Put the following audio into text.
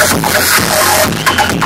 すごい。